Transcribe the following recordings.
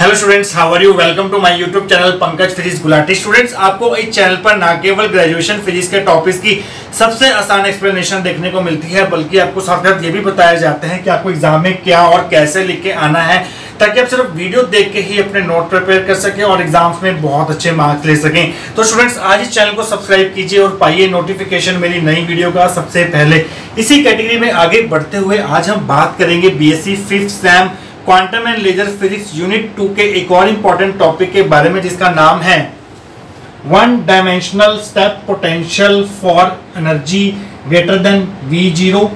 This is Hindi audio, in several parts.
Hello students how are you welcome to my YouTube channel Pankaj physics Gulati students आपको इस चैनल पर ना केवल ग्रेजुएशन फिजिक्स के टॉपिक्स की सबसे आसान एक्सप्लेनेशन देखने को मिलती है, बल्कि आपको साथ साथ ये भी बताया जाता है कि आपको एग्ज़ाम में क्या और कैसे लिख के आना है, ताकि आप सिर्फ़ वीडियो देख के ही अपने नोट प्रिपेयर कर सकें और एग्ज़ाम्स में बहुत अच्छे मार्क्स ले सकें। तो स्टूडेंट्स आज इस चैनल को सब्सक्राइब कीजिए और पाइए नोटिफिकेशन मेरी नई वीडियो का सबसे पहले। इसी कैटेगरी में आगे बढ़ते हुए आज हम बात करेंगे BSc fifth sem quantum and laser physics unit two के एक और इंपॉर्टेंट टॉपिक के बारे में जिसका नाम है one dimensional step potential for energy greater than V zero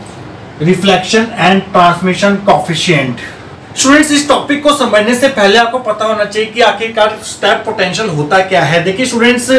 reflection and transmission coefficient students इस टॉपिक को समझने से पहले आपको पता होना चाहिए कि आखिरकार स्टेप पोटेंशियल होता क्या है। देखिए स्टूडेंट्स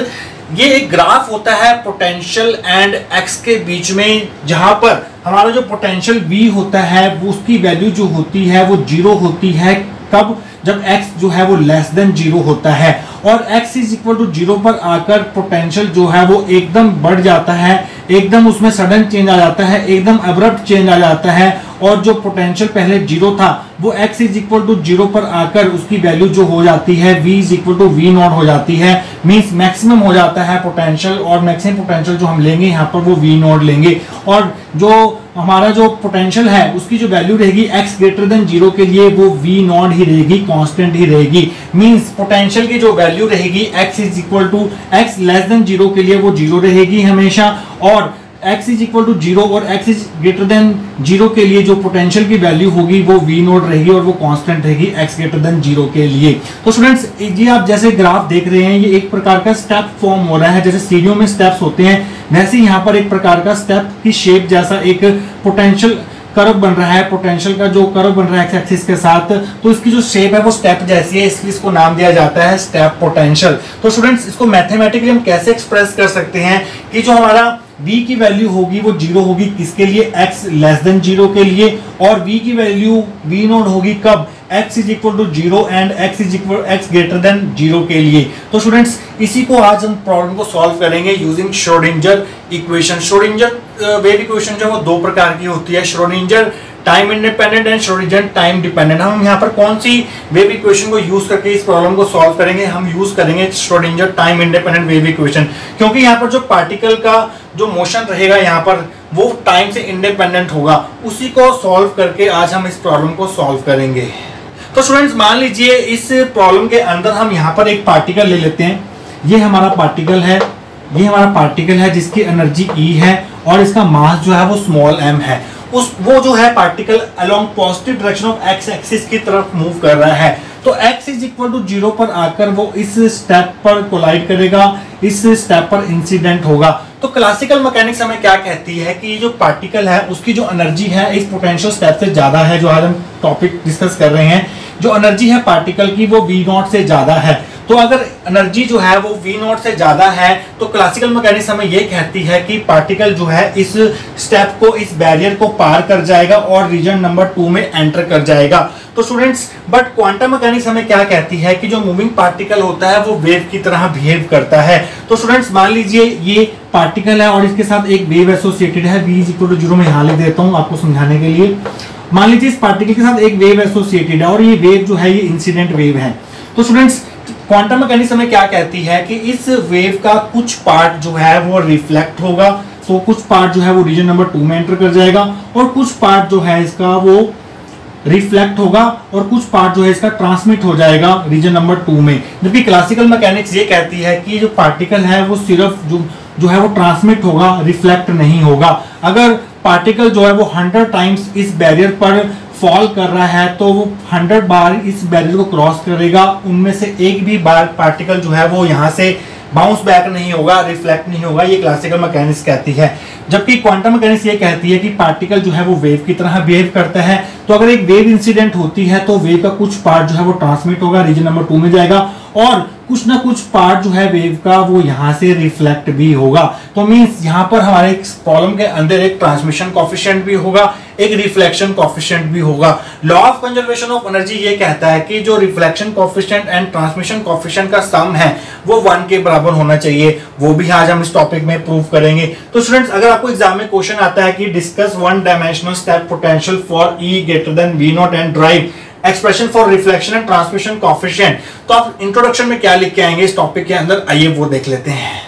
ये एक ग्राफ होता है पोटेंशियल एंड एक्स के बीच में, जहाँ पर हमारा जो पोटेंशियल v होता है, वो उसकी वैल्यू जो होती है, वो ज़ीरो होती है। कब जब x जो है वो लेस देन ज़ीरो होता है और x is equal to zero पर आकर पोटेंशियल जो है वो एकदम बढ़ जाता है, एकदम उसमें सडन चेंज आ जाता है, एकदम अब्रप्ट चेंज आ जाता है और जो पोटेंशियल पहले ज़ीरो था, वो x is equal to zero पर आकर उसकी वैल्यू जो हो जाती है, v is equal to V not हो जाती है। मींस मैक्सिमम हो जाता है पोटेंशियल और मैक्सिमम पोटेंशियल जो हम लेंगे यहाँ पर वो v नॉट लेंगे। और जो हमारा जो पोटेंशियल है, उसकी जो वैल्यू रहेगी x ग्रेटर देन ज़ीरो के लिए, वो v नॉट ही रहेगी कांस्टेंट ही रहेगी। मींस पोटेंशियल की जो वैल्यू रहेगी, x is equal to x less than zero के लिए वो ज़ीरो रहेगी हमेशा। और x is equal to zero और x is greater than zero के लिए जो पोटेंशियल की वैल्यू होगी, वो v नोट रहेगी और वो कांस्टेंट रहेगी x ग्रेटर देन ज़ीरो के लिए। तो स्टूडेंट्स ये आप जैसे ग्राफ देख रहे हैं, ये एक प्रकार का स्टेप फॉर्म हो रहा है। जैसे सीढ़ियों में स्टेप्स होते हैं, वैसे यहाँ पर एक प्रकार का स्टेप की शेप जैसा एक पोटेंशियल कर्व बन रहा है। पोटेंशियल का जो कर्व बन रहा है एक्स एक्सिस के साथ तो इसकी जो शेप है वो स्टेप जैसी है। इसलिए इसको नाम दिया जाता है स्टेप पोटेंशियल तो स्टूडेंट्स इसको मैथमेटिकली हम कैसे एक्सप्रेस कर सकते हैं कि जो हमारा v की वैल्यू होगी वो ज़ीरो होगी किसके लिए? X लेस देन ज़ीरो के लिए। और v की वैल्यू v नोट होगी कब? X is equal to zero and x is equal x greater than zero के लिए। तो स्टूडेंट्स इसी को आज हम प्रॉब्लम को सॉल्व करेंगे using Schrodinger equation Schrodinger wave equation जो है वो दो प्रकार की होती है। Schrodinger time independent and Schrodinger time dependent हम यहाँ पर कौन सी वेव इक्वेशन को यूज़ करके इस प्रॉब्लम को सॉल्व करेंगे? हम यूज़ करेंगे Schrodinger time independent wave equation क्योंकि यहाँ पर जो पार्टिकल का जो मोशन रहेगा यहाँ पर, वो टाइम से इंडिपेंडेंट होगा। उसी को सॉल्व करके आज हम इस प्रॉब्लम को सॉल्व करेंगे। तो स्टूडेंट्स मान लीजिए इस प्रॉब्लम के अंदर हम यहाँ पर एक पार्टिकल ले लेते हैं। ये हमारा पार्टिकल है। ये हमारा पार्टिकल है जिसकी एनर्जी ई e है और इसका मास जो है वो स्मॉल एम है। उस वो जो है particle along positive direction of x axis की तरफ़ मूव कर रहा है। तो x is equal to zero पर आकर वो इस स्टेप पर कोलाइड करेगा, इस स्टेप पर इंसिडेंट होगा। तो क्लासिकल मैकेनिक्स हमें क्या कहती है कि ये जो पार्टिकल है, उसकी जो एनर्जी है इस पोटेंशियल स्टेप से ज़्यादा है, जो आज हम टॉपिक डिस्कस कर रहे हैं। जो एनर्जी है पार्टिकल की, वो वी नॉट से ज़्यादा है। तो अगर एनर्जी जो है वो वी नॉट से ज़्यादा है तो क्लासिकल मैकेनिक्स हमें ये कहती है कि पार्टिकल जो है इस स्टेप को, इस बैरियर को पार कर जाएगा और रीजन नंबर टू में एंटर कर जाएगा। तो स्टूडेंट्स बट क्वांटम मैकेनिक्स हमें क्या कहती है कि जो मूविंग पार्टिकल होता है, वो वेव की तरह बिहेव करता है। तो स्टूडेंट्स मान लीजिए ये पार्टिकल है और इसके साथ एक वेव एसोसिएटेड है वी इक्वल टू ज़ीरो में यहाँ लिख देता हूँ आपको समझाने के लिए। मान लीजिए इस पार्टिकल के साथ एक वेव एसोसिएटेड है और ये वेव जो है, ये इंसिडेंट वेव है। तो स्टूडेंट्स क्वांटम मैकेनिक्स हमें क्या कहती है कि इस वेव का कुछ पार्ट जो है वो रिफ्लेक्ट होगा। तो कुछ पार्ट जो है वो रीजन नंबर टू में एंटर कर जाएगा और कुछ पार्ट जो है इसका वो रिफ्लेक्ट होगा और कुछ पार्ट जो है इसका ट्रांसमिट हो जाएगा रीजन नंबर टू में। जबकि क्लासिकल मैकेनिक्स ये कहती है कि जो पार्टिकल है वो सिर्फ़ जो जो है वो ट्रांसमिट होगा रिफ्लेक्ट नहीं होगा। अगर पार्टिकल जो है वो हंड्रेड टाइम्स इस बैरियर पर फॉल कर रहा है तो वो हंड्रेड बार इस बैरियर को क्रॉस करेगा। उनमें से एक भी बार पार्टिकल जो है वो यहाँ से बाउंस बैक नहीं होगा रिफ्लेक्ट नहीं होगा, ये क्लासिकल मैकेनिक्स कहती है। जबकि क्वांटम मैकेनिक्स ये कहती है कि पार्टिकल जो है वो वेव की तरह बिहेव करता है। तो अगर एक वेव इंसिडेंट होती है तो वेव का कुछ पार्ट जो है वो ट्रांसमिट होगा रीजन नंबर टू में जाएगा। और कुछ ना कुछ पार्ट जो है वेव का वो यहाँ से रिफ्लेक्ट भी होगा। तो मीन्स यहाँ पर हमारे कॉलम के अंदर एक ट्रांसमिशन कॉफिशियंट भी होगा, एक रिफ्लेक्शन कॉफिशियंट भी होगा। Law of conservation of energy ये कहता है कि जो reflection coefficient and transmission coefficient का सम है, वो वन के बराबर होना चाहिए। वो भी आज हम इस टॉपिक में प्रूव करेंगे। तो स्टूडेंट्स अगर आपको एग्ज़ाम में क्वेश्चन आता है कि discuss one dimensional step potential for E greater than V not and derive expression for reflection and transmission coefficient तो आप इंट्रोडक्शन में क्या लिख के आएँगे? इस टॉपिक के अंदर आइए, वो देख लेते हैं।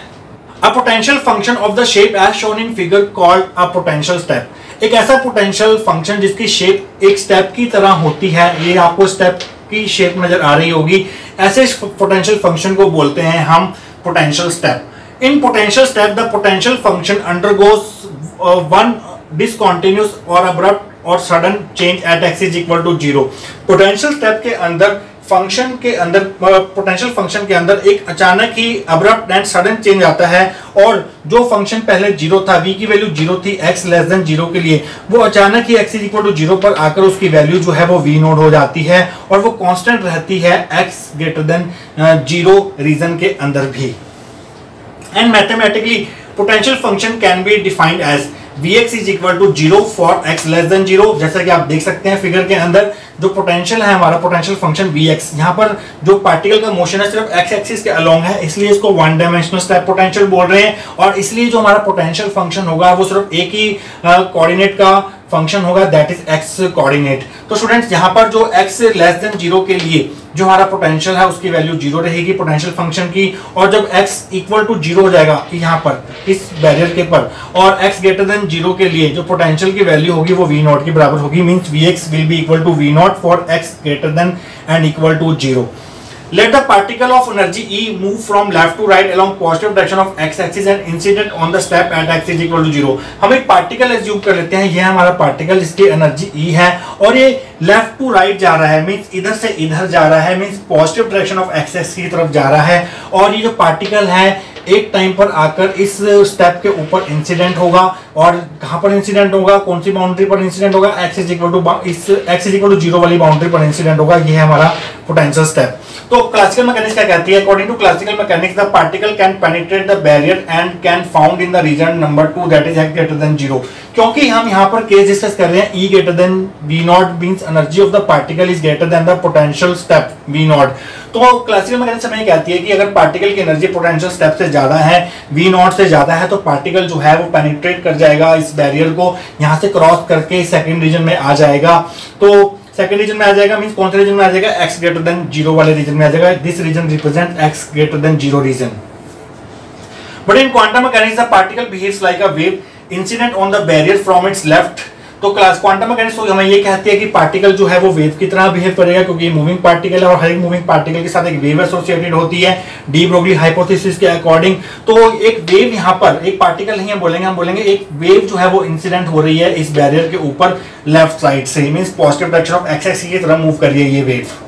A potential function of the shape as shown in figure called a potential step एक ऐसा पोटेंशियल फ़ंक्शन जिसकी शेप एक स्टेप की तरह होती है। ये आपको स्टेप की शेप नज़र आ रही होगी। ऐसे पोटेंशियल फ़ंक्शन को बोलते हैं हम potential step in potential step the potential function undergoes one discontinuous और अब्रप्ट और sudden change at x is equal to zero potential step के अंदर फ़ंक्शन के अंदर पोटेंशियल फ़ंक्शन के अंदर एक अचानक ही अब्रप्ट एंड सडन चेंज आता है और जो फ़ंक्शन पहले ज़ीरो था, v की वैल्यू ज़ीरो थी, x लेस देन ज़ीरो के लिए, वो अचानक ही x is equal to zero पर आकर उसकी वैल्यू जो है वो v नोट हो जाती है और वो कांस्टेंट रहती है x greater than zero region के अंदर भी. And mathematically potential function can be defined as Vx is equal to zero for x less than zero जैसा कि आप देख सकते हैं फिगर के अंदर जो पोटेंशियल है हमारा पोटेंशियल फ़ंक्शन Vx यहाँ पर जो पार्टिकल का मोशन है सिर्फ़ x एक्सिस के अलोंग है, इसलिए इसको वन डायमेंशनल स्टेप पोटेंशियल बोल रहे हैं। और इसलिए जो हमारा पोटेंशियल फ़ंक्शन होगा, वो सिर्फ़ एक ही कोऑर्डिनेट का फ़ंक्शन होगा दैट इज़ एक्स कोऑर्डिनेट तो स्टूडेंट्स यहाँ पर जो एक्स लेस देन ज़ीरो के लिए जो हमारा पोटेंशियल है, उसकी वैल्यू ज़ीरो रहेगी पोटेंशियल फ़ंक्शन की, और जब एक्स इक्वल टू ज़ीरो हो जाएगा यहाँ पर, इस बैरियर के पर, और एक्स ग्रेटर देन ज़ीरो के लिए जो पोटेंशियल की वैल्यू होगी, वो वी नॉट के बराबर होगी means V x will be equal to V not for x greater than and equal to zero Let the particle of energy E move from left to right along positive direction of x axis and incident on the step at x is equal to zero. हम एक पार्टिकल एज्यूम कर लेते हैं। ये हमारा पार्टिकल जिसकी एनर्जी E है और ये लेफ़्ट टू राइट जा रहा है। मींस इधर से इधर जा रहा है। Means positive direction of x x की तरफ़ जा रहा है। और ये जो पार्टिकल है, एक टाइम पर आकर इस स्टेप के ऊपर इंसिडेंट होगा। और कहाँ पर इंसिडेंट होगा? कौन सी बाउंड्री पर इंसिडेंट होगा? एक्स इज़ इक्वल टू इस x is equal to zero वाली बाउंड्री पर इंसिडेंट होगा। ये हमारा पोटेंशियल स्टेप तो क्लासिकल मैकेनिक्स क्या कहती है? According to classical mechanics the particle can penetrate the barrier and can found in the region number two that is x greater than zero क्योंकि हम यहाँ पर केस डिस्कस कर रहे हैं E greater than V not means energy of the particle is greater than the potential step V not तो क्लासिकल मैकेनिक्स हमें कहती है कि अगर पार्टिकल की एनर्जी पोटेंशियल स्टेप से ज़्यादा है वी नॉट से ज़्यादा है तो पार्टिकल जो है वो पेनिट्रेट कर जाएगा इस बैरियर को, यहाँ से क्रॉस करके सेकेंड रीजन में आ जाएगा। तो सेकंड रीजन में आ जाएगा मीन कौन से रीजन में आ जाएगा? एक्स ग्रेटर देन ज़ीरो वाले रीजन में आ जाएगा। This region represent x greater than zero region but in quantum mechanics the particle behaves like a wave incident on the barrier from its left तो क्लास क्वांटम मैकेनिक्स हमें ये कहती है कि पार्टिकल जो है वो वेव की तरह बिहेव करेगा, क्योंकि ये मूविंग पार्टिकल है और हर एक मूविंग पार्टिकल के साथ एक वेव एसोसिएटेड होती है डी ब्रोगली हाइपोथेसिस के अकॉर्डिंग तो एक वेव यहाँ पर, एक पार्टिकल नहीं है बोलेंगे, हम बोलेंगे एक वेव जो है वो इंसिडेंट हो रही है इस बैरियर के ऊपर लेफ़्ट साइड से mean positive direction of x की तरह मूव कर रही है ये wave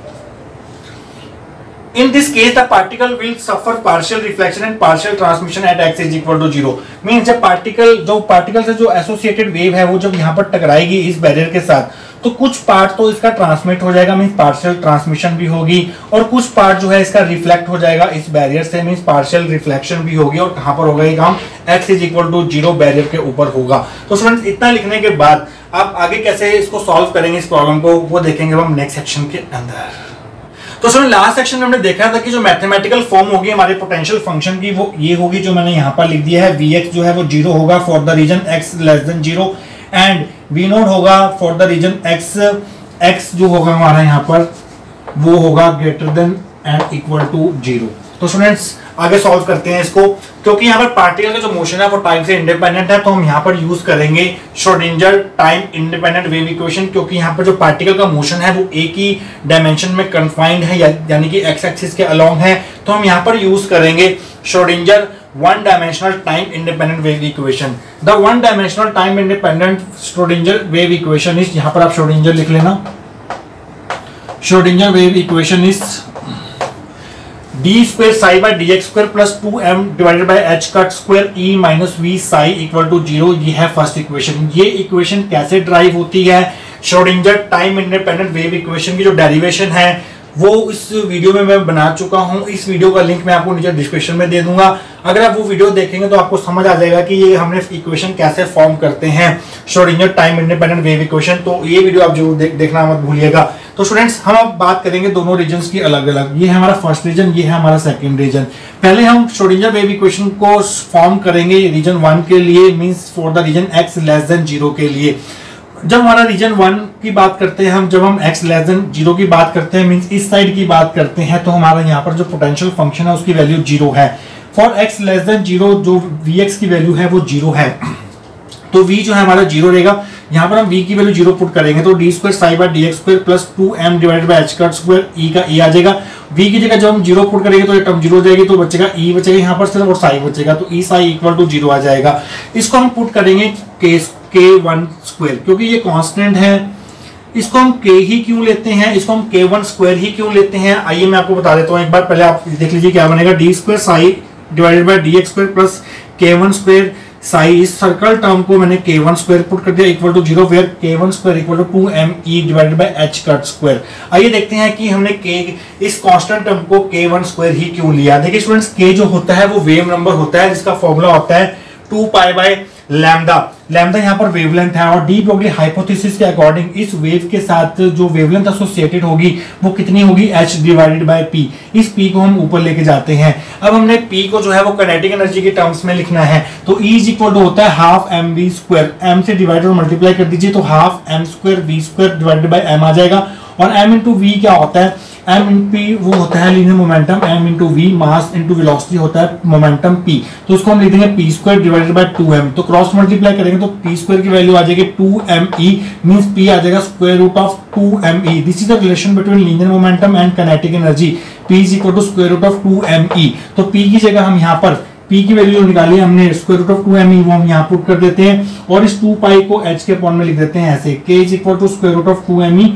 in this case, the particle will suffer partial reflection and partial transmission at x is equal to zero. Means जब particle, जो particle से जो associated wave है, वो जब यहाँ पर टकराएगी इस बैरियर के साथ तो कुछ पार्ट तो इसका ट्रांसमिट हो जाएगा मीन्स पार्शियल ट्रांसमिशन भी होगी, और कुछ पार्ट जो है इसका रिफ्लेक्ट हो जाएगा इस बैरियर से मीन्स पार्शियल रिफ्लेक्शन भी होगी, और कहाँ पर होगा ये काम? X is equal to zero barrier के ऊपर होगा। तो स्टूडेंट्स इतना लिखने के बाद आप आगे कैसे इसको सॉल्व करेंगे इस प्रॉब्लम को, वो देखेंगे हम नेक्स्ट सेक्शन के अंदर। तो सर लास्ट सेक्शन में हमने देखा था कि जो मैथमेटिकल फॉर्म होगी हमारे पोटेंशियल फ़ंक्शन की, वो ये होगी जो मैंने यहाँ पर लिख दिया है। वी एक्स जो है वो ज़ीरो होगा for the region x less than zero and V not होगा for the region x x जो होगा हमारा यहाँ पर, वो होगा greater than and equal to zero तो स्टूडेंट्स आगे सॉल्व करते हैं इसको। क्योंकि यहाँ पर पार्टिकल का जो मोशन है वो टाइम से इंडिपेंडेंट है तो हम यहाँ पर यूज़ करेंगे Schrodinger time independent wave equation क्योंकि यहाँ पर जो पार्टिकल का मोशन है वो एक ही डायमेंशन में कन्फाइंड है या, यानी कि एक्स एक्सिस के अलोंग है। तो हम यहाँ पर यूज़ करेंगे Schrodinger one dimensional time independent wave equation the one dimensional time independent Schrodinger wave equation is यहाँ पर आप श्रोडिंजर लिख लेना। Schrodinger wave equation is d square psi by d x square plus two m divided by h cut square E minus V psi equal to zero है फ़र्स्ट इक्वेशन ये इक्वेशन कैसे ड्राइव होती है? Schrodinger time independent wave equation की जो डेरिवेशन है वो इस वीडियो में मैं बना चुका हूँ। इस वीडियो का लिंक मैं आपको नीचे डिस्क्रिप्शन में दे दूँगा। अगर आप वो वीडियो देखेंगे तो आपको समझ आ जाएगा कि ये हमने इक्वेशन कैसे फॉर्म करते हैं। Schrodinger time independent wave equation तो ये वीडियो आप ज़रूर देख, देखना मत भूलिएगा। तो स्टूडेंट्स हम अब बात करेंगे दोनों रीजन की अलग अलग ये है हमारा फ़र्स्ट रीजन ये है हमारा सेकेंड रीजन पहले हम श्रोडिंजर वेव इक्वेशन को फॉर्म करेंगे रीजन वन के लिए means for the region x less than zero के लिए। जब हमारा रीजन वन की बात करते हैं हम, जब हम एक्स लेस देन ज़ीरो की बात करते हैं मींस इस साइड की बात करते हैं तो हमारा यहाँ पर जो पोटेंशियल फ़ंक्शन है, उसकी वैल्यू ज़ीरो है। For x less than zero जो वी एक्स की वैल्यू है, वो ज़ीरो है। तो v जो है हमारा ज़ीरो रहेगा। यहाँ पर हम v की वैल्यू ज़ीरो पुट करेंगे तो d square psi by d x square plus two m divided by h square E का ई e आ जाएगा। V की जगह जब हम ज़ीरो पुट करेंगे तो ये टर्म ज़ीरो हो जाएगी तो बचेगा e बचेगा, यहाँ पर सिर्फ़ और साई बचेगा तो E psi equal to zero आ जाएगा। इसको हम पुट करेंगे के के वन स्क्वायर क्योंकि ये कॉन्स्टेंट है। इसको हम के ही क्यों लेते हैं? इसको हम के वन स्क्वायर ही क्यों लेते हैं? आइए मैं आपको बता देता हूँ, एक बार पहले आप देख लीजिए क्या बनेगा। D square psi divided by d x square k one square psi, इस सर्कल टर्म को मैंने के वन स्क्वायर पुट कर दिया equal to zero where k one square equal to two m E divided by h cut square आइए देखते हैं कि हमने के इस कांस्टेंट टर्म को के वन स्क्वायर ही क्यों लिया। देखिए स्टूडेंट्स के जो होता है, वो वेव नंबर होता है, जिसका फॉर्मूला होता है two pi by lambda lambda यहाँ पर वेवलेंथ है और डी ब्रोगली हाइपोथेसिस के अकॉर्डिंग इस वेव के साथ जो वेवलेंथ एसोसिएटेड होगी, वो कितनी होगी? एच डिवाइडेड बाय पी इस पी को हम ऊपर लेके जाते हैं। अब हमने पी को जो है वो कनेटिक एनर्जी के टर्म्स में लिखना है। तो ई इज़ इक्वल टू होता है half m v square m से डिवाइड और मल्टीप्लाई कर दीजिए तो half m square v square divided by m आ जाएगा। और एम इंटू वी क्या होता है? एम इन पी वो होता है linear momentum m into v mass into velocity होता है मोमेंटम पी तो उसको हम लिख देंगे p square divided by two m तो क्रॉस मल्टीप्लाई करेंगे तो पी स्क्वायर की वैल्यू आ जाएगी two m E mean p आ जाएगा square root of two m E this is the relation between linear momentum and kinetic energy p is equal to square root of two m E तो पी की जगह हम यहाँ पर पी की वैल्यू निकाली हमने square root of two m E वो हम यहाँ पुट कर देते हैं और इस टू पाई को एच के पॉइंट में लिख देते हैं ऐसे। K is equal to square root of two m E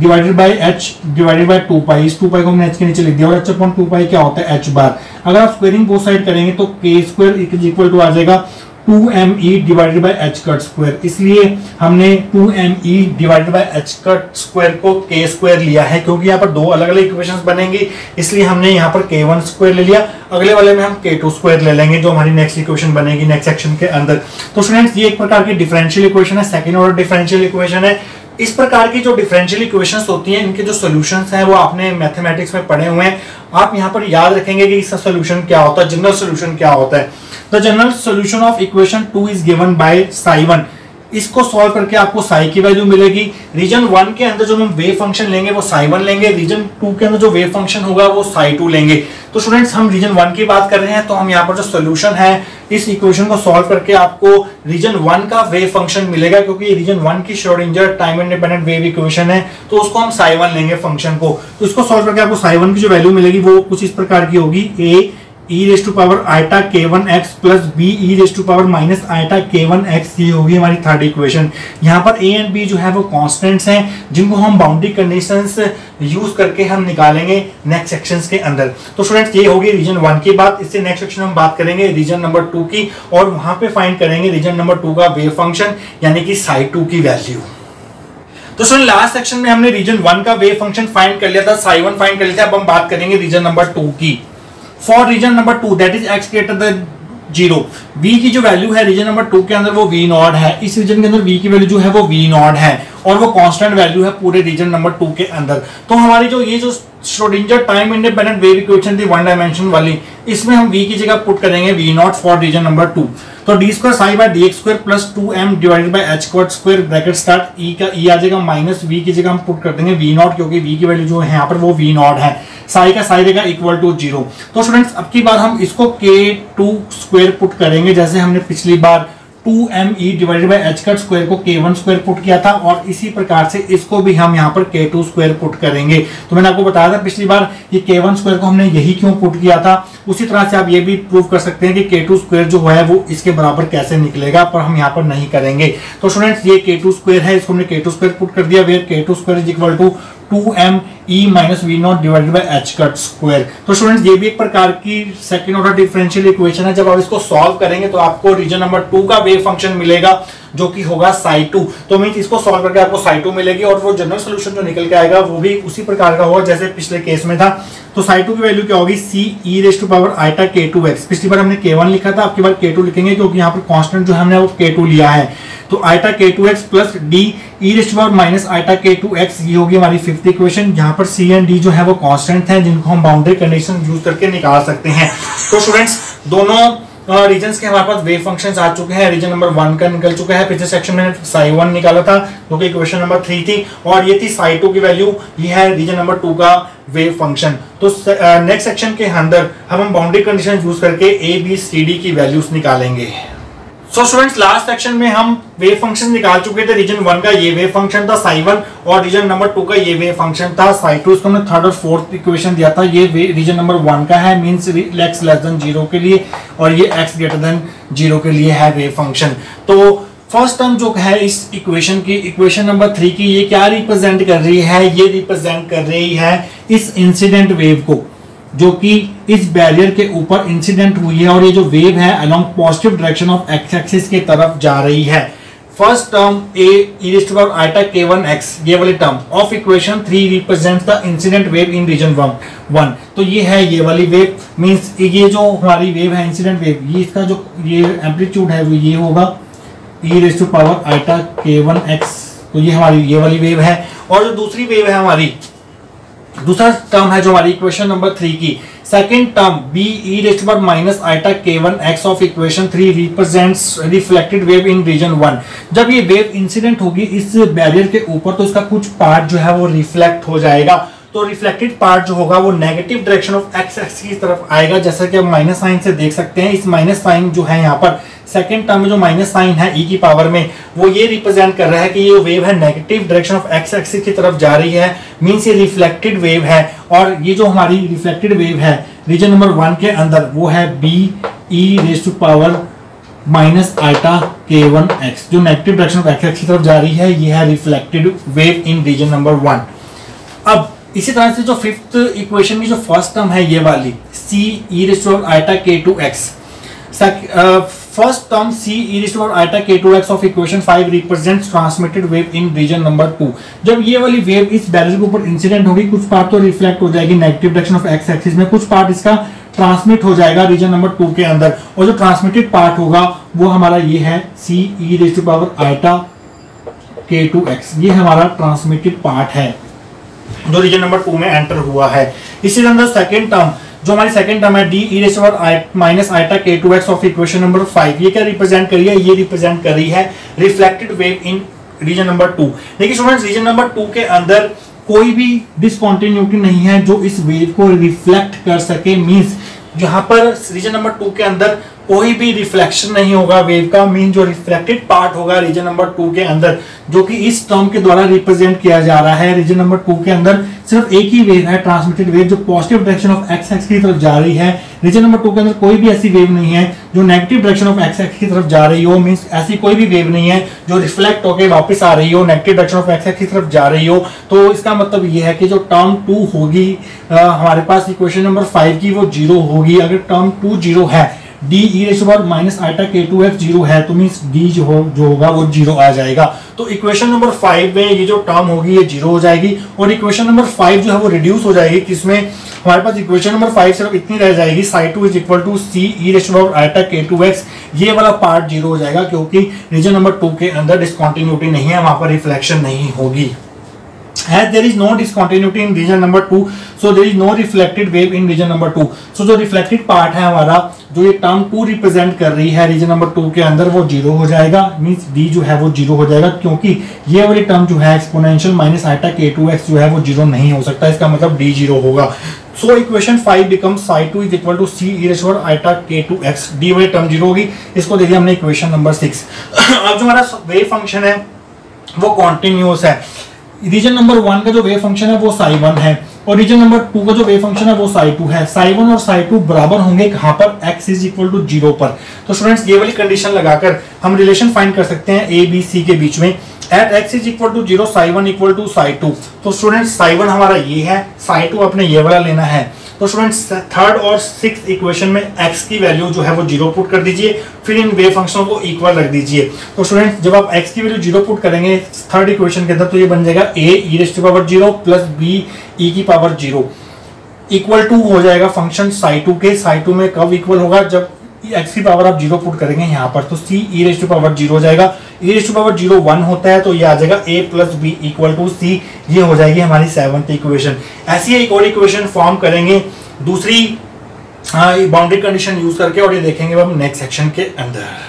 divided by h divided by two pi इस टू पाई को हमने एच के नीचे लिख दिया और एच अपॉन टू पाई क्या होता है? एच बार अगर आप स्क्वेयरिंग बोथ साइड करेंगे तो के स्क्वायर इक्वल टू आ जाएगा। Two m E divided by h cut square इसलिए हमने two m E divided by h cut square को के स्क्वायर लिया है, क्योंकि यहाँ पर दो अलग अलग इक्वेशंस बनेंगी, इसलिए हमने यहाँ पर के वन स्क्वायर ले लिया। अगले वाले में हम के टू स्क्वायर ले लेंगे, जो हमारी नेक्स्ट इक्वेशन बनेगी नेक्स्ट सेक्शन के अंदर। तो स्टूडेंट्स ये एक प्रकार की डिफरेंशियल इक्वेशन है सेकेंड ऑर्डर डिफरेंशियल इक्वेशन है। इस प्रकार की जो डिफरेंशियल इक्वेशंस होती हैं, इनके जो सॉल्यूशंस हैं, वो आपने मैथमेटिक्स में पढ़े हुए हैं। आप यहाँ पर याद रखेंगे कि इसका सोल्यूशन क्या होता है जनरल सोल्यूशन क्या होता है? The general solution of equation two is given by psi one इसको सॉल्व करके आपको साई की वैल्यू मिलेगी। रीजन वन के अंदर जो हम वेव फ़ंक्शन लेंगे, वो साई वन लेंगे। रीजन टू के अंदर जो वेव फ़ंक्शन होगा, वो साई टू लेंगे। तो स्टूडेंट्स हम रीजन वन की बात कर रहे हैं तो हम यहाँ पर जो सोल्यूशन है, इस इक्वेशन को सॉल्व करके आपको रीजन वन का वेव फ़ंक्शन मिलेगा, क्योंकि रीजन वन की Schrodinger time independent wave equation है तो उसको हम साई वन लेंगे फ़ंक्शन को। तो इसको सॉल्व करके आपको साई वन की जो वैल्यू मिलेगी, वो कुछ इस प्रकार की होगी A e raise to power iota k one x plus B e raise to power minus iota k one x ये होगी हमारी थर्ड इक्वेशन यहाँ पर ए एंड बी जो है वो कॉन्स्टेंट्स हैं, जिनको हम बाउंड्री कंडीशंस यूज़ करके हम निकालेंगे नेक्स्ट सेक्शंस के अंदर। तो स्टूडेंट्स ये होगी रीजन वन की बात। इससे नेक्स्ट सेक्शन हम बात करेंगे रीजन नंबर टू की, और वहाँ पे फाइंड करेंगे रीजन नंबर टू का वेव फ़ंक्शन यानी कि साइड टू की वैल्यू तो सर लास्ट सेक्शन में हमने रीजन वन का वेव फ़ंक्शन फाइंड कर लिया था साई वन फाइंड कर लिया था। अब हम बात करेंगे रीजन नंबर टू की। For region number two that is x greater than zero V की जो वैल्यू है रीजन नंबर टू के अंदर वो वी नॉट है। इस रीजन के अंदर वी की वैल्यू जो है वो वी नॉट है। और वो कांस्टेंट वैल्यू है पूरे रीजन नंबर टू के अंदर। तो हमारी जो ये जो Schrodinger time independent wave equation थी वन डायमेंशन वाली, इसमें हम v की जगह पुट करेंगे v not for region number two तो d square psi by d x square plus two m divided by h bar square bracket start E का ई e आ जाएगा माइनस वी की जगह हम पुट कर देंगे वी नॉट क्योंकि वी की वैल्यू जो है, यहाँ पर वो वी नॉट है। साई का साई देगा इक्वल टू ज़ीरो तो स्टूडेंट्स अब की बार हम इसको के टू स्क्वायर पुट करेंगे, जैसे हमने पिछली बार two m E divided by h cut square को के वन स्क्वायर पुट किया था और इसी प्रकार से इसको भी हम यहाँ पर के टू स्क्वायर पुट करेंगे। तो मैंने आपको बताया था पिछली बार ये के वन स्क्वायर को हमने यही क्यों पुट किया था? उसी तरह से आप ये भी प्रूव कर सकते हैं कि के टू स्क्वायर जो है वो इसके बराबर कैसे निकलेगा, पर हम यहाँ पर नहीं करेंगे। तो स्टूडेंट्स ये के टू स्क्वायर है, इसको हमने के टू स्क्वायर पुट कर दिया। Where k two square is equal to two m E minus V not divided by h cut square तो स्टूडेंट ये भी एक प्रकार की सेकेंड ऑर्डर डिफरेंशियल इक्वेशन है। जब आप इसको सॉल्व करेंगे तो आपको रीजन नंबर टू का वेव फ़ंक्शन मिलेगा। जो कि होगा साई टू तो मीन इसको सॉल्व करके आपको साई टू मिलेगी और वो जनरल सोल्यूशन जो निकल के आएगा, वो भी उसी प्रकार का होगा जैसे पिछले केस में था। तो साई टू की वैल्यू क्या होगी? C e raise to power iota k two x पिछली बार हमने के वन लिखा था, आपकी बार के टू लिखेंगे क्योंकि यहाँ पर कॉन्स्टेंट जो हमने वो के टू लिया है। तो iota k two x plus D e raise to power minus iota k two x ये होगी हमारी फिफ्थ इक्वेशन जहाँ पर सी एंड डी जो है वो कॉन्स्टेंट है, जिनको हम बाउंड्री कंडीशन यूज़ करके निकाल सकते हैं। तो स्टूडेंट्स दोनों रीजन के हमारे पास वेव फ़ंक्शन आ चुके हैं। रीजन नंबर वन का निकल चुका है। पिछले सेक्शन में साई वन निकाला था, जो कि क्वेश्चन नंबर थ्री थी। और ये थी साई टू की वैल्यू ये है रीजन नंबर टू का वेव फ़ंक्शन तो नेक्स्ट सेक्शन के अंदर हम हम बाउंड्री कंडीशन यूज़ करके ए बी सी डी की वैल्यूज़ निकालेंगे। सो स्टूडेंट्स लास्ट सेक्शन में हम वेव फ़ंक्शन निकाल चुके थे। रीजन वन का ये वेव फ़ंक्शन था साई वन और रीजन नंबर टू का ये वेव फ़ंक्शन था साई टू इसको हमने थर्ड और फोर्थ इक्वेशन दिया था। ये रीजन नंबर वन का है means x less than zero के लिए और ये एक्स ग्रेटर देन ज़ीरो के लिए है वेव फ़ंक्शन तो फ़र्स्ट टर्म जो है इस इक्वेशन की इक्वेशन नंबर थ्री की ये क्या रिप्रेजेंट कर रही है? ये रिप्रेजेंट कर रही है इस इंसिडेंट वेव को, जो कि इस बैरियर के ऊपर इंसिडेंट हुई है और ये जो वेव है along positive direction of x axis की तरफ़ जा रही है। First term A e raise to iota k one x ये वाली term of equation three represents the incident wave in region one one तो ये है ये वाली वेव मींस ये जो हमारी वेव है इंसिडेंट वेव ये इसका जो ये एम्पलीट्यूड है, वो ये होगा e raise to power iota k one x तो ये हमारी ये वाली वेव है। और जो दूसरी वेव है हमारी, दूसरा टर्म है जो हमारी इक्वेशन नंबर थ्री की second term B e raise to power minus iota k one x of equation three represents reflected wave in region one जब ये वेव इंसिडेंट होगी, इस बैरियर के ऊपर तो इसका कुछ पार्ट जो है वो रिफ्लेक्ट हो जाएगा। तो रिफ्लेक्टेड पार्ट जो होगा वो negative direction of x x की तरफ़ आएगा। जैसा कि हम माइनस साइन से देख सकते हैं, इस माइनस साइन जो है यहाँ पर सेकेंड टर्म में जो माइनस साइन है ई e की पावर में, वो ये रिप्रेजेंट कर रहा है कि ये वेव है negative direction of x axis की तरफ़ जा रही है। मीन्स ये रिफ्लेक्टेड वेव है और ये जो हमारी रिफ्लेक्टेड वेव है रीजन नंबर वन के अंदर, वो है B e raise to power minus iota k one x जो negative direction of x x की तरफ़ जा रही है, ये है reflected wave in region number one अब इसी तरह से जो फिफ्थ इक्वेशन की जो फ़र्स्ट टर्म है ये वाली C e raise to iota k two x first term C e और iota k two x of equation five represent transmitted wave in region number two जब ये वाली वेव इस बैरियर के ऊपर इंसिडेंट होगी, कुछ पार्ट तो रिफ्लेक्ट हो जाएगी negative direction of x axis में, कुछ पार्ट इसका ट्रांसमिट हो जाएगा रीजन नंबर टू के अंदर। और जो ट्रांसमिटेड पार्ट होगा, वो हमारा ये है C e raise to power iota k two x ये हमारा ट्रांसमिटेड पार्ट है। जो रीजन नंबर टू में एंटर हुआ है। इसी अंदर सेकेंड टर्म जो हमारी सेकंड टर्म है D e raise minus iota k two x of equation number five ये क्या रिप्रेजेंट कर है? ये रिप्रेजेंट कर है reflected wave in region number two देखिए स्टूडेंट्स रीजन नंबर टू के अंदर कोई भी डिसकॉन्टिन्यूटी नहीं है जो इस वेव को रिफ्लेक्ट कर सके मीन्स जहाँ पर रीजन नंबर टू के अंदर कोई भी रिफ्लेक्शन नहीं होगा वेव का मीन जो रिफ्लेक्टेड पार्ट होगा रीजन नंबर टू के अंदर, जो कि इस टर्म के द्वारा रिप्रेजेंट किया जा रहा है रीजन नंबर टू के अंदर, सिर्फ़ एक ही वेव है ट्रांसमिटेड वेव जो positive direction of x x की तरफ़ जा रही है। रीजन नंबर टू के अंदर कोई भी ऐसी वेव नहीं है, जो negative direction of x x की तरफ़ जा रही हो मीन ऐसी कोई भी वेव नहीं है, जो रिफ्लेक्ट होकर वापस आ रही हो negative direction of x x की तरफ़ जा रही हो। तो इसका मतलब यह है कि जो टर्म टू होगी हमारे पास इक्वेशन नंबर फाइव की वो ज़ीरो होगी। अगर टर्म टू ज़ीरो है D e raise power minus iota k two x zero है तो मीन डी जो जो होगा वो ज़ीरो आ जाएगा। तो इक्वेशन नंबर फाइव में ये जो टर्म होगी, ये ज़ीरो हो जाएगी और इक्वेशन नंबर फाइव जो है वो रिड्यूस हो जाएगी किसमें? हमारे पास इक्वेशन नंबर फाइव सिर्फ़ इतनी रह जाएगी psi two is equal to C e raise power iota k two x ये वाला पार्ट ज़ीरो हो जाएगा क्योंकि रीजन नंबर टू के अंदर डिस्कॉन्टिन्यूटी नहीं है, वहाँ पर रिफ्लेक्शन नहीं होगी। As there is no discontinuity in region number 2 so there is no reflected wave in region number 2 so जो reflected part है हमारा, जो ये टर्म टू रिप्रेजेंट कर रही है रीजन नंबर टू के अंदर, वो ज़ीरो हो जाएगा मींस डी जो है वो ज़ीरो हो जाएगा, क्योंकि ये वाली टर्म जो है exponential minus iota k two x जो है वो ज़ीरो नहीं हो सकता, इसका मतलब डी ज़ीरो होगा। So equation five becomes psi two is equal to C e raise power iota k two x D वाली टर्म ज़ीरो होगी, इसको देखिए हमने इक्वेशन नंबर सिक्स अब जो हमारा वेव फ़ंक्शन है, वो कॉन्टिन्यूस है। रीजन नंबर वन का जो वे फ़ंक्शन है वो साई वन है और रीजन नंबर टू का जो वे फ़ंक्शन है वो साई टू है। साई वन और साई टू बराबर होंगे कहाँ पर? X is equal to zero पर। तो स्टूडेंट्स ये वाली कंडीशन लगाकर हम रिलेशन फाइंड कर सकते हैं ए बी सी के बीच में। At x is equal to zero psi one equal to psi two तो स्टूडेंट साई वन हमारा ये है साई टू अपने ये वाला लेना है। तो स्टूडेंट्स थर्ड और सिक्स इक्वेशन में एक्स की वैल्यू जो है वो ज़ीरो पुट कर दीजिए, फिर इन वेव फंक्शनों को इक्वल रख दीजिए। तो स्टूडेंट्स जब आप एक्स की वैल्यू ज़ीरो पुट करेंगे थर्ड इक्वेशन के अंदर तो ये बन जाएगा a e raised power zero plus b e की पावर ज़ीरो इक्वल टू हो जाएगा फ़ंक्शन साई टू के। साई टू में कब इक्वल होगा? जब एक्स की पावर आप ज़ीरो पुट करेंगे यहाँ पर तो c e raise to power zero हो जाएगा। E raise to power zero one होता है तो ये आ जाएगा a plus b equal to c ये हो जाएगी हमारी सेवंथ इक्वेशन ऐसी एक और इक्वेशन फॉर्म करेंगे, दूसरी बाउंड्री कंडीशन यूज़ करके, और ये देखेंगे हम नेक्स्ट सेक्शन के अंदर।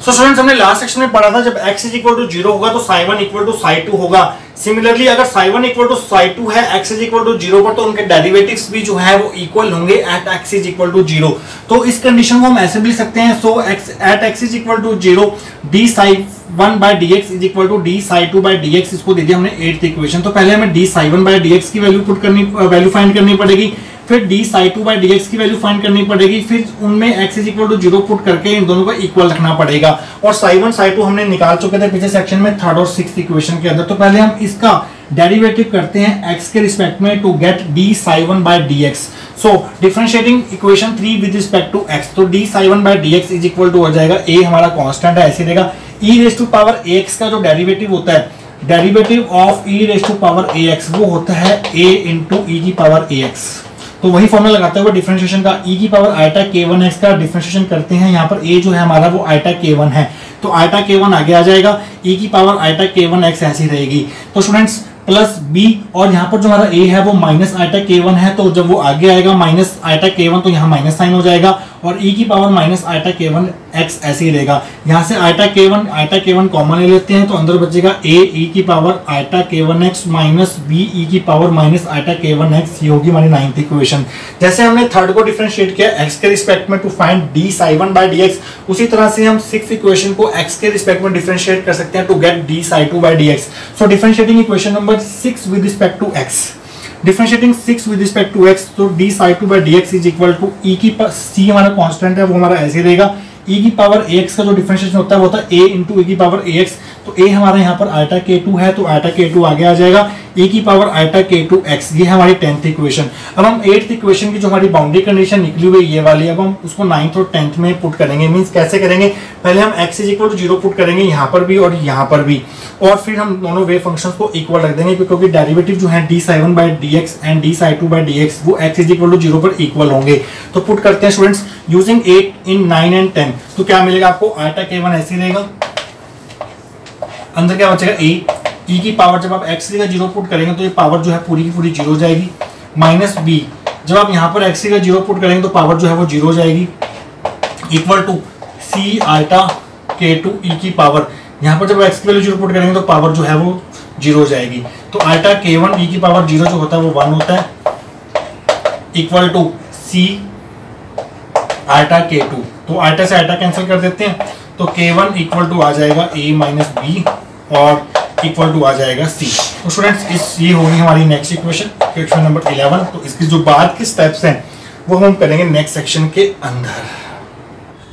सो स्टूडेंट्स हमने लास्ट सेक्शन में पढ़ा था, जब x is equal to zero होगा तो psi one equal to psi two होगा। सिमिलरली अगर psi one equal to psi two है, x is equal to zero पर तो उनके डेरिवेटिव्स भी जो है, वो इक्वल होंगे at x is equal to zero तो इस कंडीशन को हम ऐसे भी लिख सकते हैं so x at x is equal to zero d psi one by d x is equal to d psi two by d x इसको दे दिया हमने एट्थ इक्वेशन तो पहले हमें d psi one by d x की वैल्यू पुट करनी वैल्यू फाइंड करनी पड़ेगी। फिर d psi two by d x की वैल्यू फाइंड करनी पड़ेगी, फिर उनमें x is equal to zero put करके इन दोनों को इक्वल रखना पड़ेगा। और साई वन साई टू हमने निकाल चुके थे पिछले सेक्शन में थर्ड और सिक्स इक्वेशन के अंदर। तो पहले हम इसका डेरिवेटिव करते हैं x के रिस्पेक्ट में to get d psi 1 by dx so differentiating equation 3 with respect to x तो d psi 1 by dx is equal to हो जाएगा ए हमारा कॉन्स्टेंट है, ऐसे रहेगा e raise to power ax का जो डेरिवेटिव होता है derivative of e raise to power a x वो होता है ए इंटू ई की पावर ax तो वही फॉर्मूला लगाते हुए डिफरेंशिएशन का e की power iota k one x का डिफरेंशिएशन करते हैं, यहाँ पर ए जो है हमारा वो आयटा के वन है। तो आयटा के वन आगे आ जाएगा e की power iota k one x ऐसी रहेगी। तो स्टूडेंट्स प्लस बी और यहाँ पर जो हमारा ए है वो माइनस आइटा के वन है तो जब वो आगे आएगा माइनस आइटा के वन तो यहाँ माइनस साइन हो जाएगा। और e की power minus iota k one x ऐसे ही रहेगा। यहाँ से iota k one iota k one common ले लेते हैं तो अंदर बचेगा ई e की power iota k one x minus b e की power minus iota k one x ये होगी हमारी नाइन्थ इक्वेशन जैसे हमने थर्ड को डिफ्रेंशिएट किया एक्स के रिस्पेक्ट में to find D psi one by D x उसी तरह से हम सिक्स इक्वेशन को एक्स के रिस्पेक्ट में डिफ्रेंशिएट कर सकते हैं to get D psi two by D x so differentiating equation number six with respect to x differentiating six with respect to x तो D psi two by D x is equal to ई की सी हमारा कॉन्स्टेंट है, वो हमारा ऐसे रहेगा। ई e की पावर ए एक्स का जो डिफ्रेंशिएशन होता है, वो होता है ए इंटू ई की पावर ए एक्स तो ए हमारे यहाँ पर आयटा के टू है तो आयटा के टू आगे आ जाएगा। ए की power iota k two x ये हमारी टेंथ इक्वेशन अब हम एट्थ इक्वेशन की जो हमारी बाउंड्री कंडीशन निकली हुई ये वाली, अब हम उसको नाइन्थ और टेंथ में पुट करेंगे. मीन्स कैसे करेंगे? पहले हम x is equal to zero put करेंगे यहाँ पर भी और यहाँ पर भी. और फिर हम दोनों वे फ़ंक्शन को इक्वल रख देंगे, क्योंकि डेरिवेटिव जो है d psi one by d x and d psi two by d x वो x is equal to zero पर इक्वल होंगे. तो पुट करते हैं students using eight in nine and ten तो क्या मिलेगा आपको? आयटा के वन ऐसे रहेगा. अंदर क्या बचेगा? ए ई की पावर जब आप एक्स का ज़ीरो पुट करेंगे तो ये पावर जो है पूरी की पूरी ज़ीरो जाएगी। माइनस बी जब आप यहाँ पर एक्स का ज़ीरो पुट करेंगे तो पावर जो है वो ज़ीरो जाएगी। Equal to C alpha K two E की पावर यहाँ पर जब एक्स की वैल्यू ज़ीरो पुट करेंगे तो पावर जो है वो ज़ीरो जाएगी। तो आल्टा के वन ई की पावर ज़ीरो जो होता है वो वन होता है। Equal to C alpha K two तो आल्टा से आल्टा कैंसिल कर देते हैं। तो के वन इक्वल टू आ जाएगा ए माइनस बी और इक्वल टू आ जाएगा सी तो स्टूडेंट्स इस ये होगी हमारी next equation equation number eleven तो इसकी जो बाद के स्टेप्स हैं, वो हम करेंगे नेक्स्ट सेक्शन के अंदर.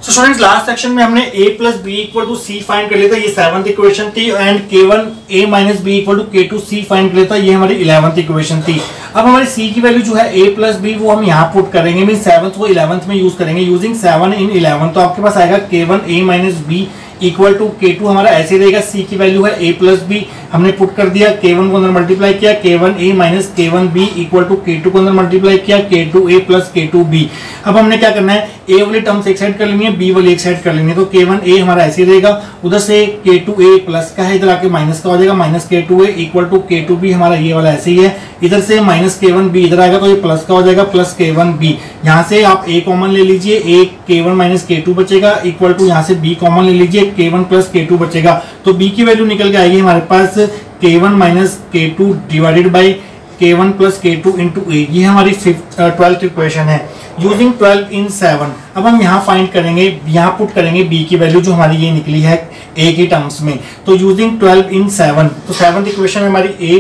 सो स्टूडेंट्स लास्ट सेक्शन में हमने a plus b equal to c find कर लिया था. ये सेवंथ इक्वेशन थी and k one a minus b equal to k two c find कर लिया था. ये हमारी इलेवंथ इक्वेशन थी. अब हमारी सी की वैल्यू जो है a प्लस बी वो हम यहाँ पुट करेंगे. मीन सेवंथ को इलेवंथ में यूज़ करेंगे. यूजिंग सेवन इन इलेवन तो आपके पास आएगा K one A minus B equal to के टू हमारा ऐसे रहेगा सी की वैल्यू है ए प्लस बी हमने पुट कर दिया के वन को अंदर मल्टीप्लाई किया K one A minus K one B equal to के टू को अंदर मल्टीप्लाई किया के टू ए प्लस के टू बी अब हमने क्या करना है? ए वाली टर्म्स एक साइड कर लेनी है बी वाली एक साइड कर लेनी है। तो के वन ए हमारा ऐसे रहेगा। उधर से के टू ए प्लस का है, इधर आके माइनस का हो जाएगा। Minus k two a equal to k two b हमारा ये वाला ऐसे ही है। इधर से माइनस के वन बी इधर आएगा तो ये प्लस का हो जाएगा प्लस के वन बी यहाँ से आप ए कॉमन ले लीजिए a k one minus k two बचेगा इक्वल टू यहाँ से बी कॉमन ले लीजिए के वन प्लस के टू बचेगा। तो बी की वैल्यू निकल के आएगी हमारे पास k one minus k two divided by k one plus k two into a ये हमारी ट्वेल्थ इक्वेशन है. यूजिंग ट्वेल्व इन सेवन अब हम यहाँ फाइंड करेंगे, यहाँ पुट करेंगे बी की वैल्यू जो हमारी ये निकली है ए की टर्म्स में. तो यूजिंग ट्वेल्व इन सेवन तो सेवन इक्वेशन हमारी ए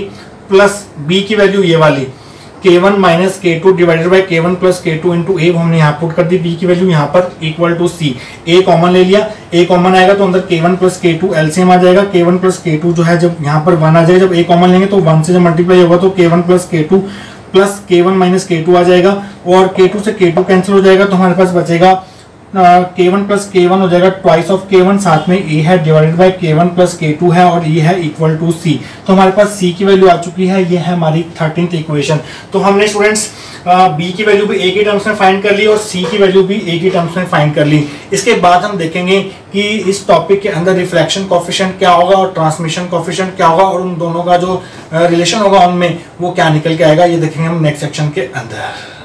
प्लस बी की वैल्यू ये वाली. K one minus k two divided by k one plus k two into a हमने यहाँ पुट कर दी बी की वैल्यू यहाँ पर equal to c a common ले लिया ए कॉमन आएगा तो अंदर k one plus k two LCM आ जाएगा के वन प्लस के टू जो है जब यहाँ पर वन आ जाएगा, जब ए कॉमन लेंगे तो वन से जब मल्टीप्लाई होगा तो k one plus k two plus k one minus k two आ जाएगा और के टू से के टू कैंसिल हो जाएगा तो हमारे पास बचेगा के वन प्लस के वन हो जाएगा ट्वाइस ऑफ़ के वन साथ में ए है divided by k one plus k two है और ये है इक्वल टू सी तो हमारे पास सी की वैल्यू आ चुकी है, ये है हमारी थर्टींथ इक्वेशन तो हमने स्टूडेंट्स बी की वैल्यू भी ए की टर्म्स में फाइंड कर ली और सी की वैल्यू भी ए की टर्म्स में फाइंड कर ली. इसके बाद हम देखेंगे कि इस टॉपिक के अंदर रिफ्लेक्शन कॉफिशेंट क्या होगा और ट्रांसमिशन कॉफिशेंट क्या होगा और उन दोनों का जो रिलेशन होगा उनमें वो क्या निकल के आएगा, ये देखेंगे हम नेक्स्ट सेक्शन के अंदर.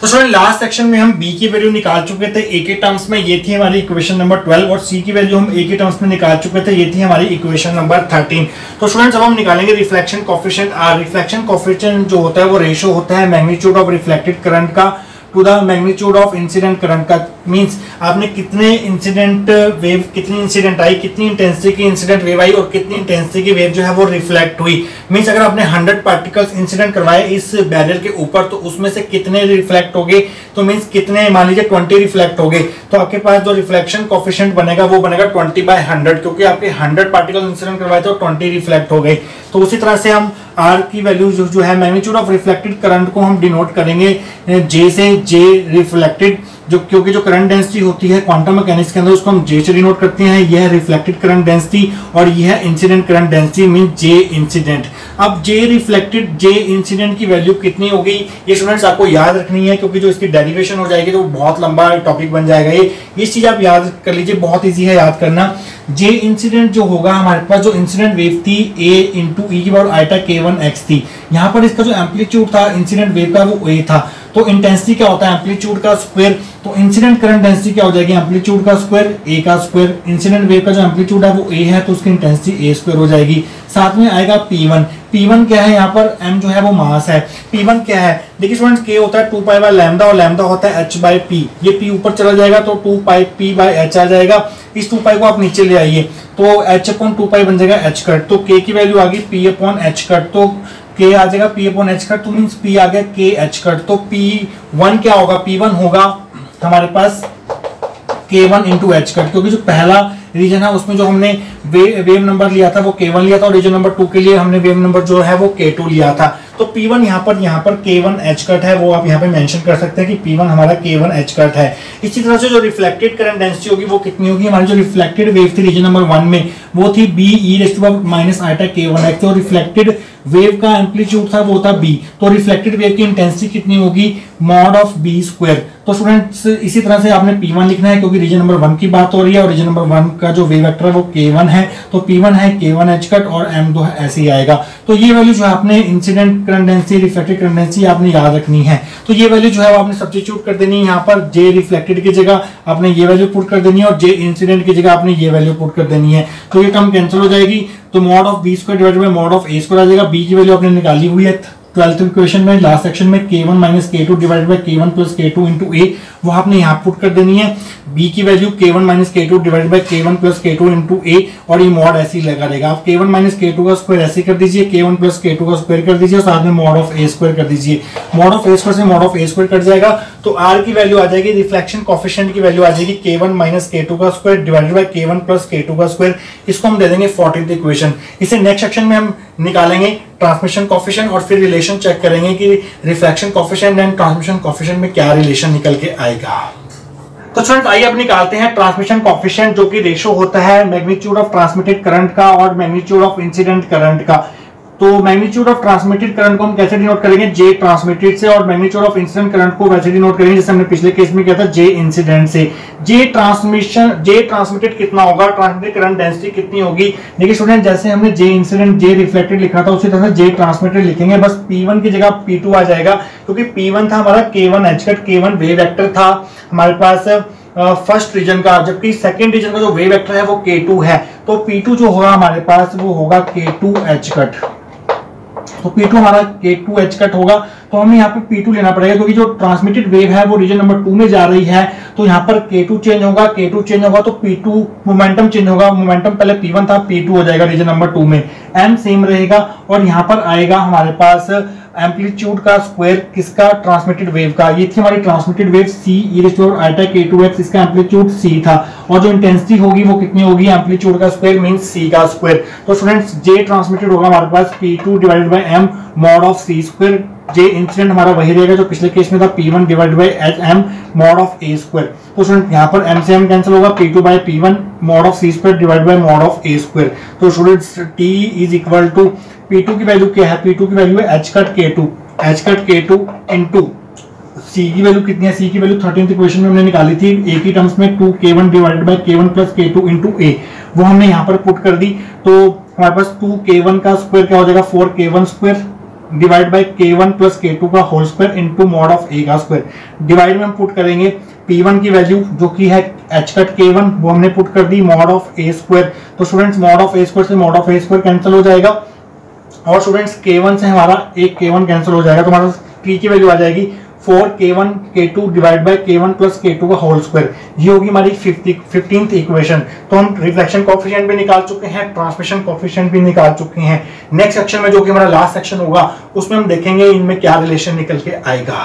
तो स्टूडेंट लास्ट सेक्शन में हम बी की वैल्यू निकाल चुके थे ए के टर्म्स में, ये थी हमारी इक्वेशन नंबर 12 और सी की वैल्यू हम ए के टर्म्स में निकाल चुके थे, ये थी हमारी इक्वेशन नंबर 13 तो स्टूडेंट्स अब हम निकालेंगे reflection coefficient r reflection coefficient जो होता है, वो रेशियो होता है मैग्नीट्यूड ऑफ़ रिफ्लेक्टेड करंट का। To the magnitude of incident current का मींस आपने कितने इंसिडेंट वेव कितनी इंसिडेंट आई, कितनी इंटेंसिटी की इंसिडेंट वेव आई और कितनी इंटेंसिटी की वेव जो है वो रिफ्लेक्ट हुई। मींस अगर आपने 100 पार्टिकल्स इंसिडेंट करवाए इस बैरियर के ऊपर तो उसमें से कितने रिफ्लेक्ट हो गए तो मींस कितने, मान लीजिए 20 रिफ्लेक्ट हो गए तो आपके पास जो रिफ्लेक्शन कॉफिशियंट बनेगा, वो बनेगा 20 बाय 100 क्योंकि आपके 100 पार्टिकल्स इंसिडेंट करवाए तो 20 रिफ्लेक्ट हो गए। तो उसी तरह से हम आर की वैल्यू जो, जो है मैग्नीट्यूड ऑफ़ रिफ्लेक्टेड करंट को हम डिनोट करेंगे जे से जे रिफ्लेक्टेड जो क्योंकि जो करंट डेंसिटी होती है क्वांटम मैकेनिक्स के अंदर उसको हम जे से डिनोट करते हैं। यह रिफ्लेक्टेड करंट डेंसिटी और यह incident current density mean J incident अब जे रिफ्लेक्टेड जे इंसिडेंट की वैल्यू कितनी होगी ये स्टूडेंट्स आपको याद रखनी है, क्योंकि जो इसकी डेरिवेशन हो जाएगी तो बहुत लंबा टॉपिक बन जाएगा ये। इस चीज़ आप याद कर लीजिए, बहुत ईजी है याद करना। जे इंसिडेंट जो होगा, हमारे पास जो इंसिडेंट वेव थी ए इंटू ई की power iota k one x थी। यहाँ पर इसका जो एम्पलीट्यूड था इंसिडेंट वेव का, वो ए था। तो इंटेंसिटी क्या होता है? एम्पलीट्यूड का स्क्वायर तो इंसिडेंट करंट डेंसिटी क्या हो जाएगी? एम्पलीट्यूड का स्क्वायर ए का स्क्वायर इंसिडेंट वेव का जो एम्पलीट्यूड है, वो ए है तो उसकी इंटेंसिटी ए स्क्वायर हो जाएगी। साथ में आएगा P1 P1 क्या है यहाँ पर? M जो है, वो मास है। P1 क्या है? देखिए स्टूडेंट्स k होता है टू पाई बाय लैम्डा और लैम्डा होता है h बाई पी ये p ऊपर चला जाएगा तो two pi p by h आ जाएगा। इस टू पाई को आप नीचे ले आइए। तो h अपॉन टू पाई बन जाएगा h कट तो k की वैल्यू आ गई p अपॉन h कट तो k आ जाएगा पी अपॉन एच कट तो मीन पी आ गया के एच कट। तो पी वन क्या होगा? पी वन होगा हमारे पास के वन इंटू एच कट क्योंकि जो पहला रीजन है उसमें जो हमने वे, वेव नंबर लिया था वो के वन लिया था और रीजन नंबर टू के लिए हमने वेव नंबर जो है वो के टू लिया था। तो P1 वन यहाँ पर यहाँ पर K1 एच कट है, वो आप यहाँ पे मेंशन कर सकते हैं कि P1 हमारा K1 एच कट है। इसी तरह से जो रिफ्लेक्टेड करंट डेंसिटी होगी, वो कितनी होगी? हमारी जो रिफ्लेक्टेड वेव थी रीजन नंबर वन में, वो थी b e raised minus iota k one x और रिफ्लेक्टेड वेव का एम्पलीट्यूड था, वो था बी तो रिफ्लेक्टेड वेव की इंटेंसिटी कितनी होगी? मॉड ऑफ़ बी स्क्वायर तो स्टूडेंट्स इसी तरह से आपने P1 लिखना है, क्योंकि रीजन नंबर वन की बात हो रही है, और रीजन नंबर वन का जो वेव वेक्टर है, वो K1 है। तो P1 है K1 एच कट और M दो है ऐसे ही आएगा। तो ये वैल्यू जो आपने incident current density reflected current density आपने याद रखनी है। तो ये वैल्यू जो है आपने सब्सिट्यूट कर देनी है यहाँ पर। जे रिफ्लेक्टेड की जगह आपने ये वैल्यू पुट कर देनी है और जे इंसिडेंट की जगह आपने ये वैल्यू पुट कर देनी है। तो ये टर्म कैंसिल हो जाएगी। तो mod of b square divided by mod of a square आ जाएगा। बी की वैल्यू आपने निकाली हुई है ट्वेल्थ इक्वेशन में लास्ट सेक्शन में k one minus k two divide by k one plus k two into a वो आपने यहाँ पुट कर देनी है। बी की value k one minus k two divide by k one plus k two into a और ये मॉड ऐसे ही लगा रहेगा आप k one minus k two का स्क्वायर ऐसे कर दीजिए k one plus k two का स्क्वायर कर दीजिए और साथ में मॉड ऑफ़ ए स्क्वायर कर दीजिए। मॉड ऑफ़ ए स्क्वायर से mod of A square cut जाएगा तो आर की वैल्यू आ जाएगी रिफ्लेक्शन कॉफिशियंट की वैल्यू आ जाएगी k one minus k two का square divided by k one plus k two का स्क्वायर इसको हम दे देंगे फोर्टीन इक्वेशन इसे नेक्स्ट सेक्शन में हम निकालेंगे ट्रांसमिशन कॉफिशियंट और फिर रिलेशन चेक करेंगे कि reflection coefficient and transmission coefficient में क्या रिलेशन निकल के आएगा। तो स्टूडेंट आइए अब निकालते हैं ट्रांसमिशन कॉफिशियंट जो कि रेशो होता है मैग्नीट्यूड ऑफ़ ट्रांसमिटेड करंट का और मैग्नीट्यूड ऑफ़ इंसिडेंट करंट का। तो मैग्नीट्यूड ऑफ़ ट्रांसमिटेड करंट को हम कैसे डिनोट करेंगे? जे ट्रांसमिटेड से और मैग्नीट्यूड ऑफ़ इंसिडेंट करंट को वैसे डिनोट करेंगे जैसे हमने पिछले केस में किया था जे इंसिडेंट से। जे ट्रांसमिशन जे ट्रांसमिटेड कितना होगा? ट्रांसमिटेड करंट डेंसिटी कितनी होगी? देखिए स्टूडेंट जैसे हमने जे इंसिडेंट जे रिफ्लेक्टेड लिखा था उसी तरह से जे ट्रांसमिटेड लिखेंगे। बस P1 की जगह P2 आ जाएगा क्योंकि P1 था हमारा K1 एचकट K1 वेव वेक्टर था। हमारे पास फ़र्स्ट uh, रीजन का जबकि सेकेंड रीजन का जो वेव वेक्टर है वो K2 है। तो P2 जो होगा हमारे पास वो होगा K2 एच कट तो P2 हमारा K2 एच कट होगा। तो हमें यहाँ पे P2 लेना पड़ेगा, क्योंकि जो ट्रांसमिटेड वेव है, वो रीजन नंबर टू में जा रही है तो यहाँ पर K2 चेंज होगा K2 चेंज होगा तो P2 मोमेंटम चेंज होगा मोमेंटम पहले P1 था P2 हो जाएगा रीजन नंबर टू में। M सेम रहेगा, और यहाँ पर आएगा हमारे पास एम्पलीट्यूड का स्क्वायर किसका ट्रांसमिटेड वेव का। ये थी हमारी transmitted wave c iota k two x इसका एम्पलीट्यूड सी था। और जो इंटेंसिटी होगी, वो कितनी होगी? एम्पलीट्यूड का स्क्वायर मीन सी का स्क्वायर तो स्टूडेंट्स जे ट्रांसमिटेड होगा हमारे पास P two divided by M mod of C square J incident हमारा वही रहेगा जो पिछले केस में था P one divide by H M mod of A square तो स्टूडेंट यहाँ पर एम से एम कैंसिल होगा P two by P one mod of C square divide by mod of A square तो students T is equal to P2 की वैल्यू क्या है? P2 की वैल्यू है H cut K two H cut K two into C की वैल्यू कितनी है? सी की वैल्यू थर्टीन इक्वेशन में हमने निकाली थी ए की टर्म्स में two K one divided by K one plus K two into A वो हमने यहाँ पर पुट कर दी. तो हमारे पास टू के वन का स्क्वायर क्या हो जाएगा? Four K one square divide by K one plus K two का whole square into mod of A का स्क्वायर डिवाइड में हम पुट करेंगे पी वन की वैल्यू जो की है एच कट के वन वो हमने पुट कर दी मॉड ऑफ़ ए स्क्वायर तो students mod of A square से mod of A square cancel हो जाएगा और स्टूडेंट्स के वन से हमारा एक के वन कैंसिल हो जाएगा. तो हमारा पी की वैल्यू आ जाएगी. Four K one, K two divide by K one plus K two का होल स्क्वायर ये होगी हमारी फिफ्टींथ इक्वेशन तो हम रिफ्लेक्शन कॉफिशियंट भी निकाल चुके हैं ट्रांसमिशन कॉफिशियंट भी निकाल चुके हैं. नेक्स्ट सेक्शन में जो कि हमारा लास्ट सेक्शन होगा, उसमें हम देखेंगे इनमें क्या रिलेशन निकल के आएगा.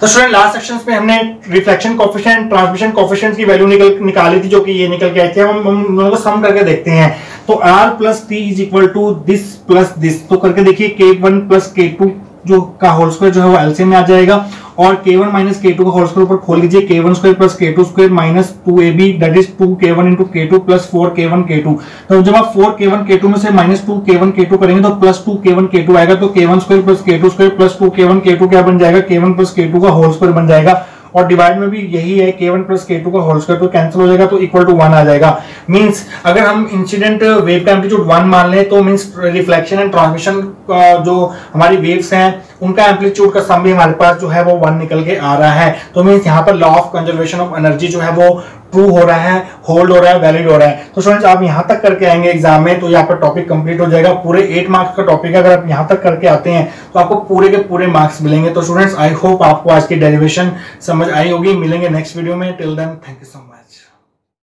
तो स्टूडेंट लास्ट सेक्शन में हमने रिफ्लेक्शन कॉफिशियंट ट्रांसमिशन कॉफिशियंट की वैल्यू निकल, निकाली थी जो कि ये निकल के आई थी. हम हम को सम करके देखते हैं. तो r plus T is equal to this plus this तो करके देखिए के वन प्लस के टू जो का होल स्क्वायर जो है वो एलसीएम में आ जाएगा और K one minus K two का होल स्क्वायर ऊपर खोल लीजिए K one square plus K two square minus two A B that is two K one into K two plus four K one K two तो जब आप फोर के वन के टू में से minus two K one K two करेंगे तो plus two K one K two आएगा तो K one square plus K two square plus two K one K two क्या बन जाएगा K one plus K two का होल स्क्वायर बन जाएगा और डिवाइड में भी यही है K one plus K two का होल स्क्वायर तो कैंसिल हो जाएगा तो इक्वल टू वन आ जाएगा। मींस अगर हम इंसिडेंट वेव का एम्पलीट्यूड वन मान लें तो मीन्स रिफ्लेक्शन एंड ट्रांसमिशन जो हमारी वेव्स हैं, उनका एम्पलीट्यूड का सम भी हमारे पास जो है, वो वन निकल के आ रहा है। तो मीन्स यहाँ पर law of conservation of energy जो है, वो ट्रू हो रहा है होल्ड हो रहा है वैलिड हो रहा है। तो स्टूडेंट्स आप यहाँ तक करके आएँगे एग्ज़ाम में तो यहाँ पर टॉपिक कंप्लीट हो जाएगा। पूरे एट मार्क्स का टॉपिक अगर आप यहाँ तक करके आते हैं तो आपको पूरे के पूरे मार्क्स मिलेंगे। तो स्टूडेंट्स आई होप आपको आज की डेरिवेशन समझ आई होगी। मिलेंगे नेक्स्ट वीडियो में। Till then thank you so much